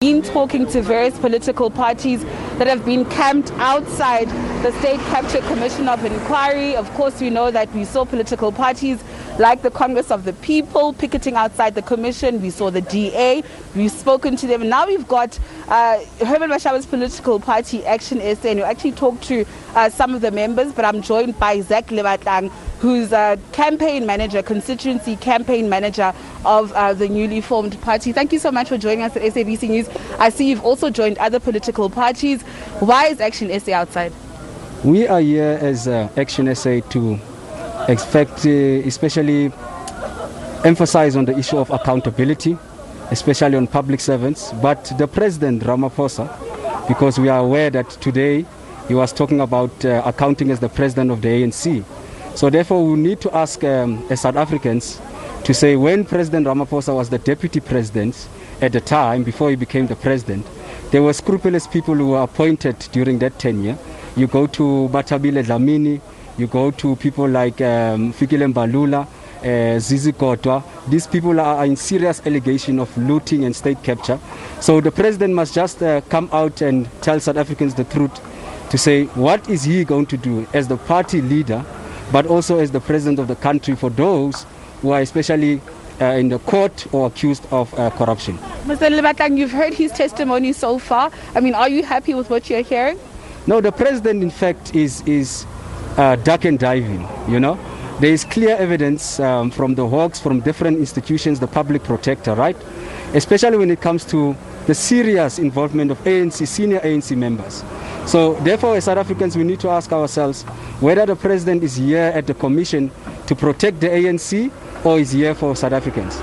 been talking to various political parties that have been camped outside the State Capture Commission of Inquiry. Of course, we know that we saw political parties like the Congress of the People picketing outside the commission. We saw the DA. We've spoken to them. Now we've got uh, Herman Mashaba's political party, Action SA, and we actually talked to uh, some of the members, but I'm joined by Zack Lebatlang, who's a campaign manager, constituency campaign manager of uh, the newly formed party. Thank you so much for joining us at SABC News. I see you've also joined other political parties. Why is Action SA outside? We are here as uh, Action SA to expect, uh, especially emphasize on the issue of accountability, especially on public servants. But the President Ramaphosa, because we are aware that today he was talking about uh, accounting as the President of the ANC. So therefore we need to ask um, as South Africans to say when President Ramaphosa was the Deputy President at the time, before he became the President, there were scrupulous people who were appointed during that tenure. You go to Bathabile Dlamini, you go to people like um, Fikile Mbalula, uh, Zizi Kodwa. These people are in serious allegation of looting and state capture. So the president must just uh, come out and tell South Africans the truth to say what is he going to do as the party leader but also as the president of the country for those who are especially uh, in the court or accused of uh, corruption. Mr. Lebatlang, you've heard his testimony so far. I mean, are you happy with what you're hearing? No, the president, in fact, is, is uh, duck and diving, you know. There is clear evidence um, from the Hawks, from different institutions, the public protector, right? Especially when it comes to the serious involvement of ANC, senior ANC members. So therefore, as South Africans, we need to ask ourselves whether the president is here at the commission to protect the ANC or is here for South Africans.